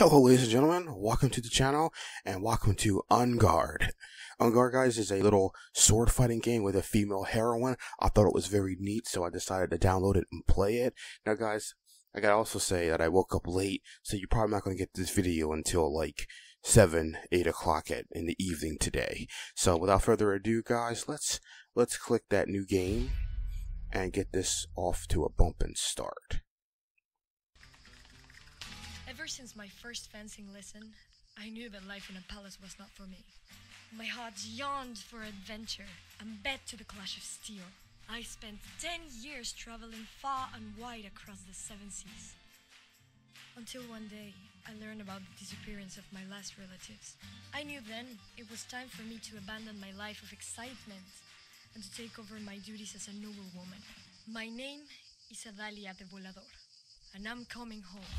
Hello, ladies and gentlemen. Welcome to the channel and welcome to En Garde. Unguard, guys, is a little sword fighting game with a female heroine. I thought it was very neat, so I decided to download it and play it. Now, guys, I gotta also say that I woke up late, so you're probably not gonna get this video until like 7, 8 o'clock at, in the evening today. So, without further ado, guys, let's, let's click that new game and get this off to a bumping start. Ever since my first fencing lesson, I knew that life in a palace was not for me. My heart yearned for adventure and bet to the clash of steel. I spent 10 years traveling far and wide across the seven seas. Until one day, I learned about the disappearance of my last relatives. I knew then it was time for me to abandon my life of excitement and to take over my duties as a noble woman. My name is Adalia de Volador, and I'm coming home.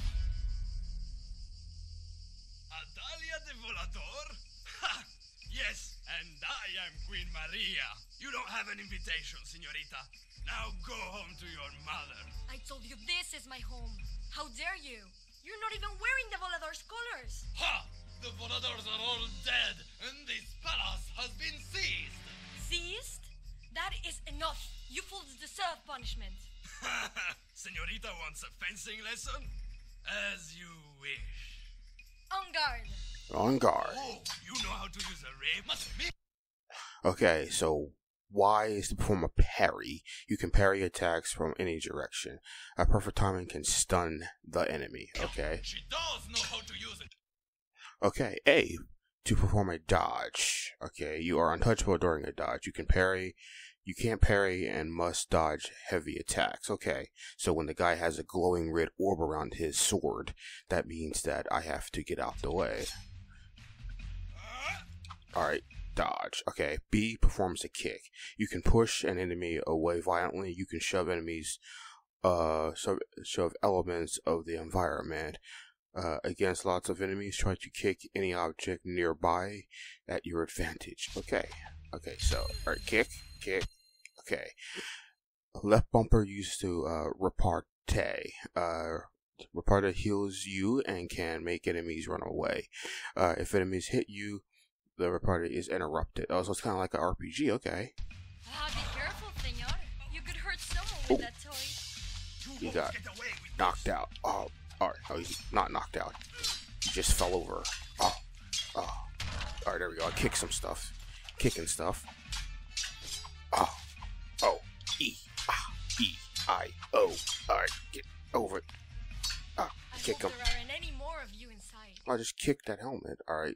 Adalia de Volador? Ha! Yes, and I am Queen Maria. You don't have an invitation, señorita. Now go home to your mother. I told you this is my home. How dare you? You're not even wearing the Volador's colors. Ha! The Voladors are all dead, and this palace has been seized. Seized? That is enough. You fools deserve punishment. señorita wants a fencing lesson? As you wish. On guard. On guard. Oh, you know how to use a ray? Must be. Okay, so Y is to perform a parry. You can parry attacks from any direction. A perfect timing can stun the enemy. Okay. She does know how to use it. Okay, A to perform a dodge. Okay, you are untouchable during a dodge. You can parry. You can't parry and must dodge heavy attacks. Okay, so when the guy has a glowing red orb around his sword, that means that I have to get out the way. Alright, dodge. Okay, B performs a kick. You can push an enemy away violently. You can shove enemies, uh, shove, elements of the environment. Uh, against lots of enemies, try to kick any object nearby at your advantage. Okay, okay, so, alright, kick, kick, okay. Left bumper used to, uh, repartee. Uh, reparte heals you and can make enemies run away. Uh, if enemies hit you, the reparte is interrupted. Oh, so it's kind of like an RPG, okay. Ah, be careful, senor. You could hurt someone with Oh. that toy. He got get away with knocked out. Oh, alright. Oh, he's not knocked out. He just fell over. Oh, oh. Alright, there we go. I kicked some stuff. Kicking stuff. Oh, oh, E, ah, E, I, O. Alright, get over it. Ah, I kick him. there aren't any more of you inside. I just kicked that helmet. Alright.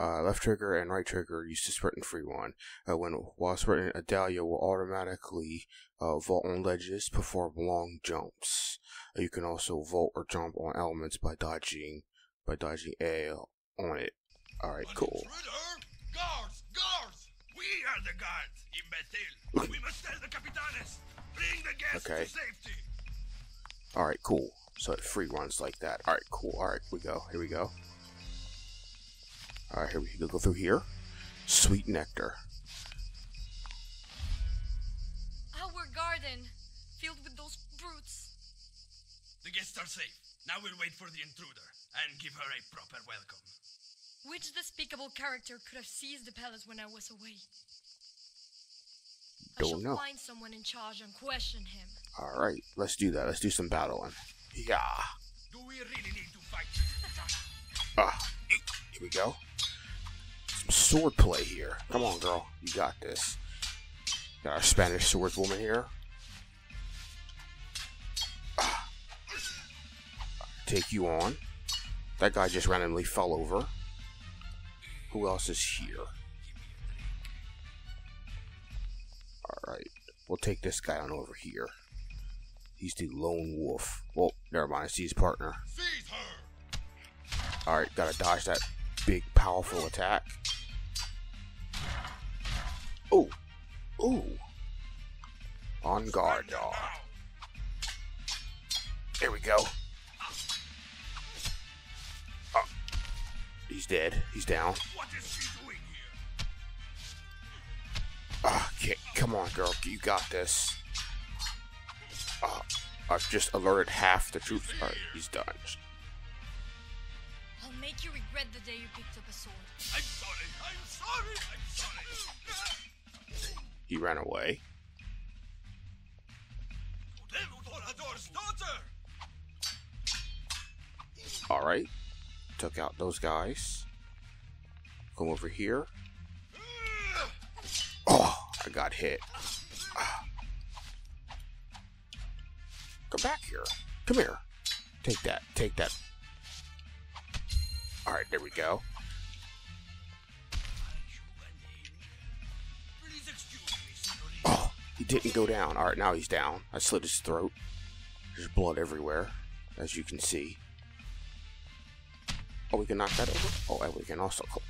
Uh, left trigger and right trigger used to sprint and free one. Uh, when while sprinting, Adalia will automatically uh, vault on ledges, perform long jumps. Uh, you can also vault or jump on elements by dodging by dodging A on it. Alright, cool. Guards! Guards! We are the guards, imbecile! we must tell the capitanes! Bring the guests Okay. to safety! Alright, cool. So it free runs like that. Alright, cool. Alright, we go. Here we go. Alright, here we go. Go through here. Sweet nectar. Our garden, filled with those brutes. The guests are safe. Now we'll wait for the intruder and give her a proper welcome. Which despicable character could have seized the palace when I was away? I Don't shall know. find someone in charge and question him. Alright, let's do that. Let's do some battling. Yeah. Do we really need to fight? Ah, here we go. Some sword play here. Come on, girl. You got this. Got our Spanish swordswoman here. Ah. Take you on. That guy just randomly fell over. Who else is here? Alright. We'll take this guy on over here. He's the lone wolf. Well, never mind. I see his partner. Alright, gotta dodge that big, powerful attack. Ooh. Ooh. On guard, dog. There we go. Oh. He's dead. He's down. What is she doing here? Ah, okay. Come on, girl. You got this. Ah, I've just alerted half the troops. Alright, he's done. I'll make you regret the day you picked up a sword. I'm sorry. I'm sorry. I'm sorry. He ran away. Alright. Took out those guys. Come over here. Oh, I got hit. Come back here. Come here. Take that. Take that. Alright, there we go. Didn't go down. Alright, now he's down. I slit his throat. There's blood everywhere, as you can see. Oh, we can knock that over? Oh, and we can also cl-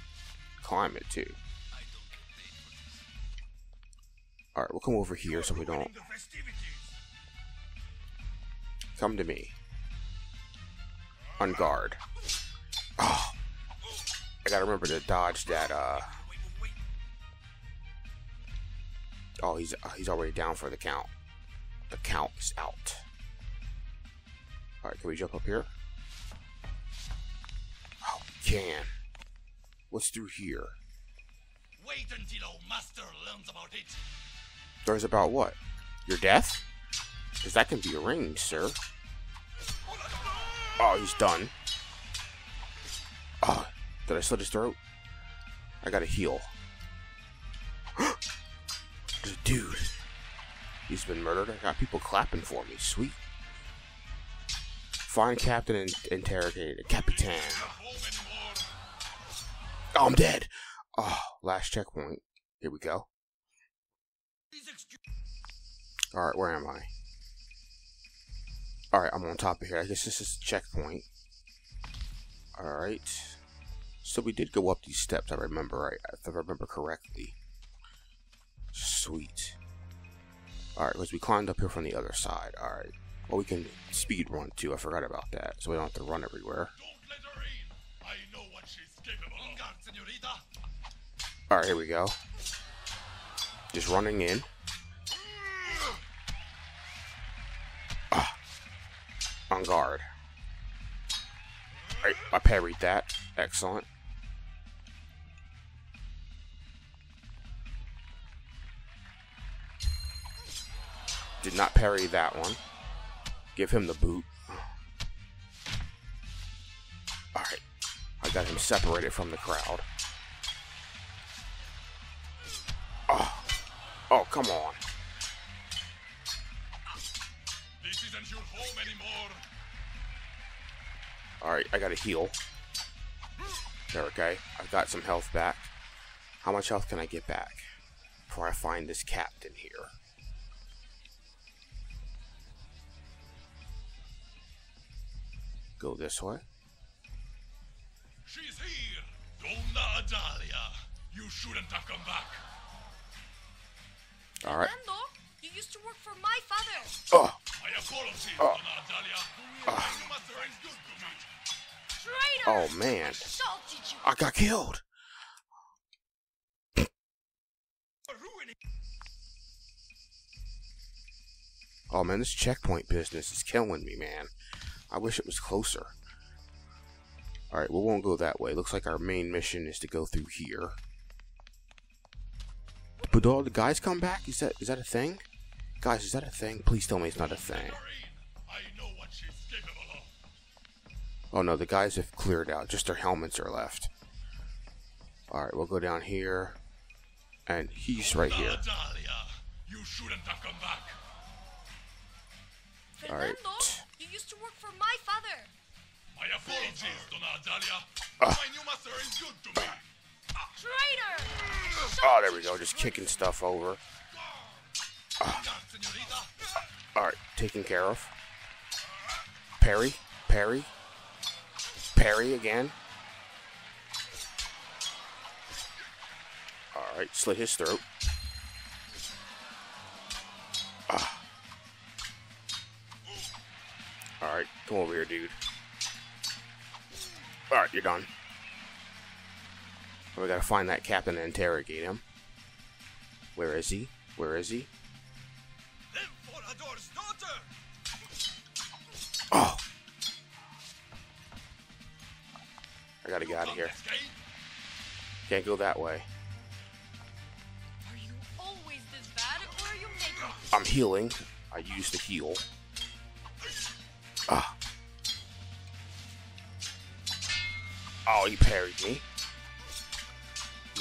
climb it, too. Alright, we'll come over here so we don't... Come to me. On guard. Oh, I gotta remember to dodge that, uh... Oh, he's uh, he's already down for the count. The count is out. Alright, can we jump up here? Oh, we can. What's through here? Wait until our master learns about it. There's about what? Your death? Because that can be arranged, sir. Oh, he's done. Oh, did I slit his throat? I gotta heal. A dude. He's been murdered. I got people clapping for me. Sweet. Find Captain and interrogated. Capitan. Oh, I'm dead. Oh, last checkpoint. Here we go. Alright, where am I? Alright, I'm on top of here. I guess this is the checkpoint. Alright. So we did go up these steps, I remember right, if I remember correctly. Sweet. Alright, because we climbed up here from the other side. Alright. Well, we can speed run too. I forgot about that. So we don't have to run everywhere. Alright, here we go. Just running in. Ah. On guard. Alright, I parried that. Excellent. Did not parry that one. Give him the boot. Alright. I got him separated from the crowd. Oh, oh come on. This isn't your home anymore. Alright, I gotta heal. There, okay. I've got some health back. How much health can I get back before I find this captain here? Go this way. She's here. Donna Adalia. You shouldn't have come back. Alright. Fernando, you used to work for my father. Oh, My apologies, Oh. Donna Adalia. My new master is good to me. Traitor! oh man. Shall teach you. I got killed. Oh man, this checkpoint business is killing me, man. I wish it was closer. Alright, we won't go that way. Looks like our main mission is to go through here. But all the guys come back? Is that is that a thing? Guys, is that a thing? Please tell me it's not a thing. Her in. I know what she's capable of. Oh no, the guys have cleared out. Just their helmets are left. Alright, we'll go down here. And he's right here. Adalia, you shouldn't have come back. Alright. Fernando, you used to work for my father. My apologies, Donna Adalia. Ah. My new master is good to me. Traitor! Oh, there we go. Just kicking stuff over. On guard. Alright, taken care of. Parry. Parry. Parry again. Alright, slit his throat. Alright, come over here, dude. Alright, you're done. We gotta find that captain and interrogate him. Where is he? Where is he? Oh! I gotta get out of here. Can't go that way. Are you always this bad, or are you making? I'm healing. I used to heal. Ah. Oh, he parried me.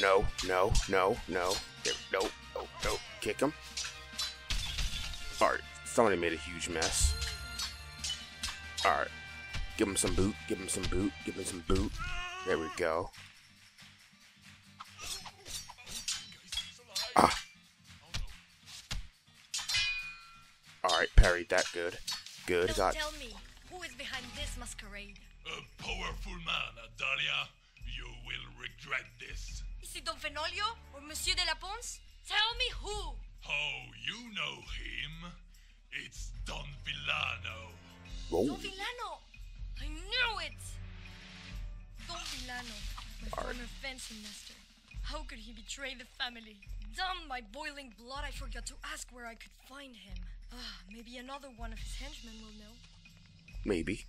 No, no, no, no. There, no, no, no. Kick him. Alright, somebody made a huge mess. Alright. Give him some boot, give him some boot, give him some boot. There we go. Ah. Alright, parried that good. Good, Now got tell me, who is behind this masquerade? A powerful man, Adalia. You will regret this. Is it Don Fenolio or Monsieur de la Ponce? Tell me who! Oh, you know him. It's Don Villano. Oh, Don Villano! I knew it! Don Villano, my Alright. former fencing master. How could he betray the family? Damn my boiling blood, I forgot to ask where I could find him. Ah, maybe another one of his henchmen will know. maybe.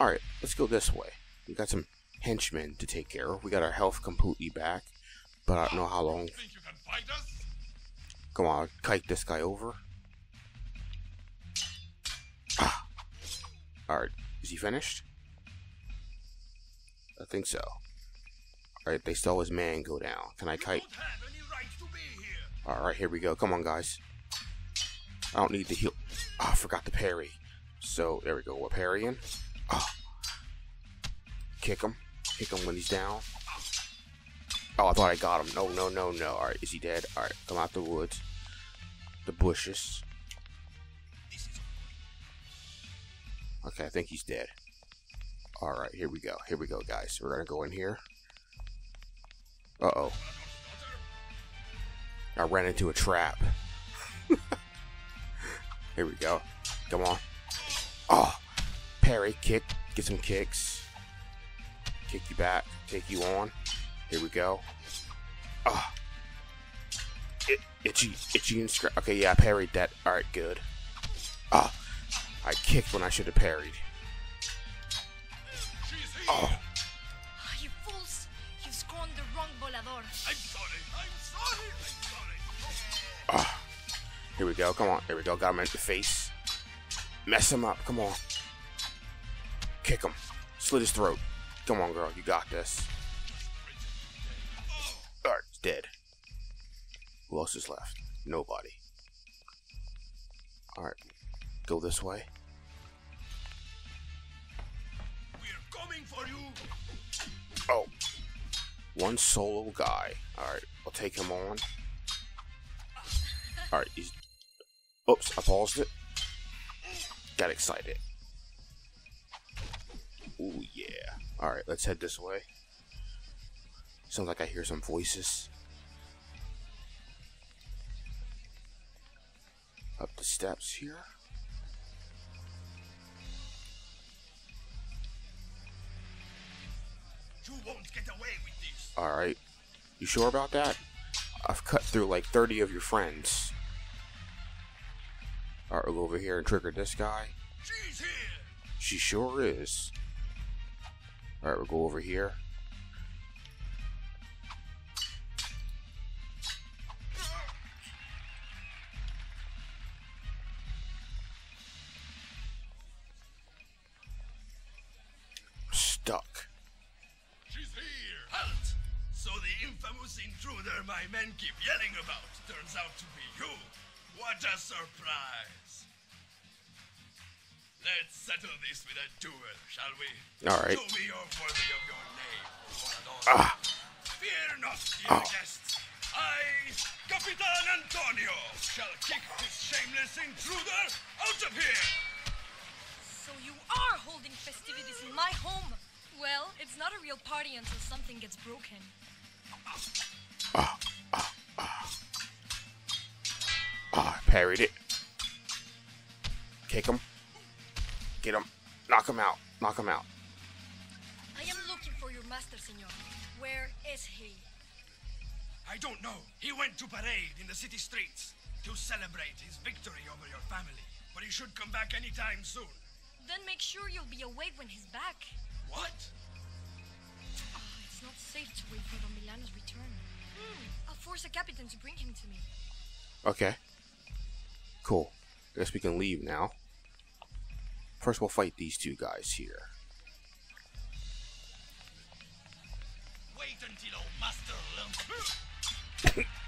Alright, let's go this way. We got some henchmen to take care of. We got our health completely back. But I don't know how long. Think you can fight us? Come on, kite this guy over. Ah. Alright, is he finished? I think so. Alright, they saw his man go down. Can I kite? Don't have any right to be here. Alright, here we go. Come on, guys. I don't need to heal. Ah, I forgot to parry. So, there we go. We're parrying. Ah. Kick him. Kick him when he's down. Oh, I thought I got him. No, no, no, no. Alright, is he dead? Alright, come out the woods. The bushes. Okay, I think he's dead. Alright, here we go. Here we go, guys. We're gonna go in here. Uh oh. I ran into a trap. Here we go. Come on. Oh, parry, kick, get some kicks. Kick you back, take you on. Here we go. Ah. It, itchy, itchy and scratch. Okay, yeah, I parried that. Alright, good. Ah. I kicked when I should have parried. Oh. Here we go. Come on. There we go. Got him in the face. Mess him up. Come on. Kick him. Slit his throat. Come on, girl. You got this. Alright, he's dead. Who else is left? Nobody. Alright. Go this way. We're coming for you. Oh. One solo guy. Alright, I'll take him on. Alright, he's. Oops, I paused it. Got excited. Ooh, yeah. Alright, let's head this way. Sounds like I hear some voices. Up the steps here. You won't get away with this. Alright. You sure about that? I've cut through like 30 of your friends. Alright, we'll go over here and trigger this guy. She's here. She sure is. Alright, we'll go over here. Stuck. She's here. Halt! So the infamous intruder my men keep yelling about turns out to be you. What a surprise. Let's settle this with a duel, shall we? All right. Show me you're worthy of your name. Ah! Fear not, dear Ah. guests. I, Capitan Antonio, shall kick this shameless intruder out of here. So you are holding festivities in my home. Well, it's not a real party until something gets broken. Ah, Ah, parried it. Kick him. Get him. Knock him out. Knock him out. I am looking for your master, senor. Where is he? I don't know. He went to parade in the city streets to celebrate his victory over your family. But he should come back anytime soon. Then make sure you'll be awake when he's back. What? Oh, it's not safe to wait for Don Milano's return. Hmm. I'll force the captain to bring him to me. Okay. Cool. I guess we can leave now. First, we'll fight these two guys here. Wait until old master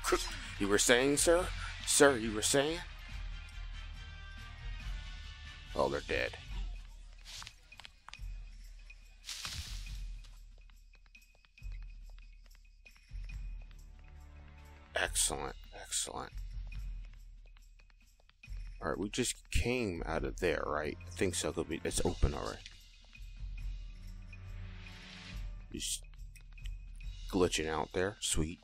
learns. you were saying, sir? Sir, you were saying? Oh, they're dead. Excellent, excellent. Alright, we just came out of there, right? I think so. Could be, it's open already. Just glitching out there. Sweet.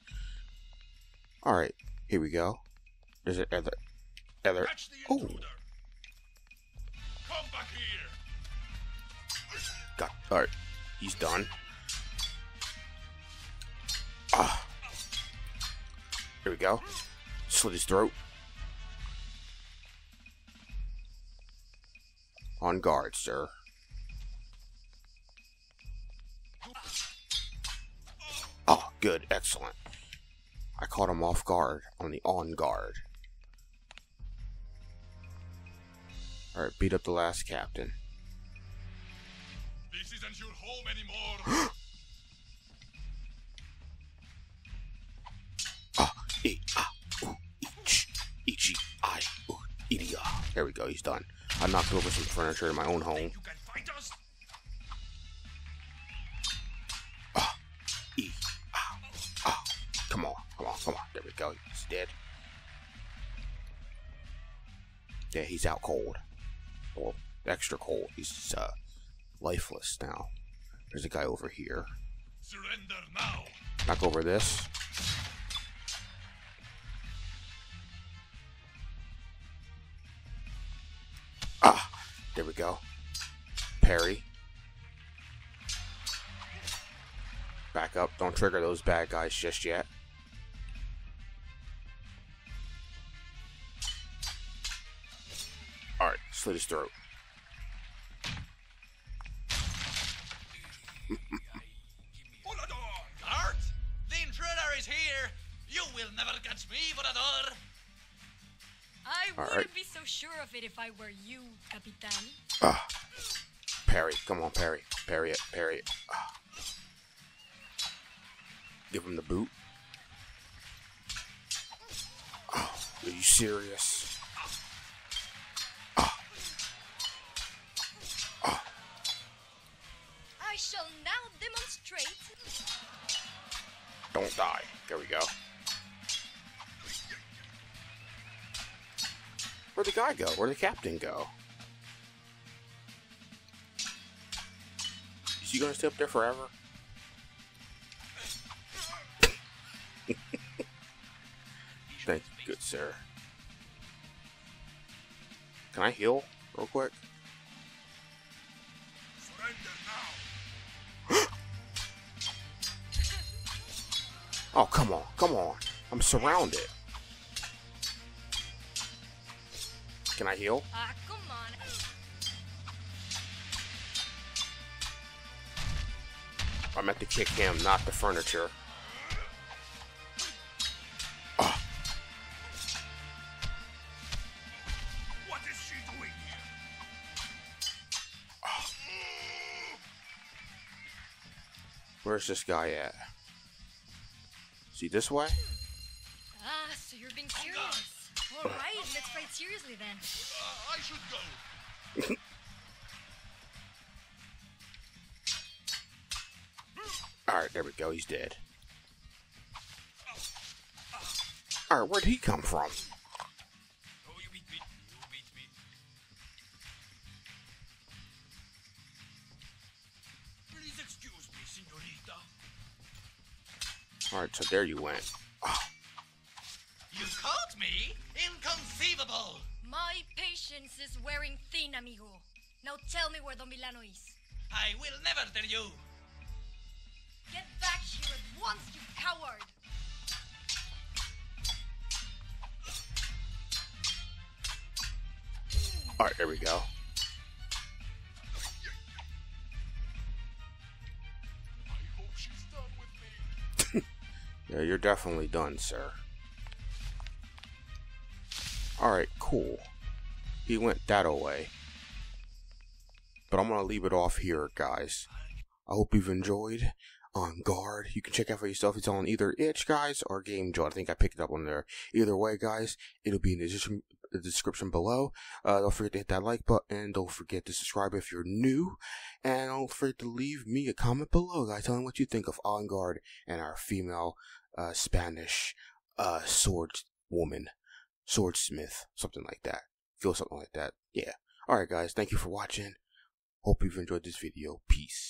Alright, here we go. There's a other other Oh intruder. Come back here. got alright. He's done. Ah. Here we go. Slit his throat. On guard, sir. Oh, good, excellent. I caught him off guard on the on guard. Alright, beat up the last captain. This isn't your home anymore. Ah, e, ah, ooh, each, each, I, ooh, idia. There we go, he's done. I knocked over some furniture in my own home. you can fight us? E, ah, ah. Come on, come on, come on. There we go, he's dead. Yeah, he's out cold. Well, extra cold. He's, uh, lifeless now. There's a guy over here. Surrender now. Knock over this. There we go. Parry. Back up. Don't trigger those bad guys just yet. Alright, slit his throat. I wouldn't be so sure of it if I were you, Capitan. Ah, parry. Come on, parry. Parry it. Parry it. Ah. Give him the boot. Oh, are you serious? I shall now demonstrate. Don't die. There we go. Where'd the guy go? Where'd the captain go? Is he gonna stay up there forever? Thank you, good sir. Can I heal real quick? Oh, come on, come on. I'm surrounded. Can I heal? Ah, come on. I meant to kick him, not the furniture. What is she doing here? Where's this guy at? See this way? Ah, so you're being serious. All right, let's fight seriously then. Uh, I should go. Alright, there we go. He's dead. Alright, where'd he come from? Oh, you beat me. You beat me. Please excuse me, senorita. Alright, so there you went. Patience is wearing thin, amigo. Now tell me where Don Milano is. I will never tell you. Get back here at once, you coward! Alright, here we go. I hope she's done with me. Yeah, you're definitely done, sir. Alright, cool. He went that away. But I'm going to leave it off here, guys. I hope you've enjoyed En Garde. You can check out for yourself. It's on either Itch, guys, or Game Jolt. I think I picked it up on there. Either way, guys, it'll be in the description, the description below. Uh, don't forget to hit that like button. Don't forget to subscribe if you're new. And don't forget to leave me a comment below, guys, telling what you think of En Garde and our female uh, Spanish uh, sword woman, swordsmith, something like that. Feel something like that. Yeah. Alright, guys. Thank you for watching. Hope you've enjoyed this video. Peace.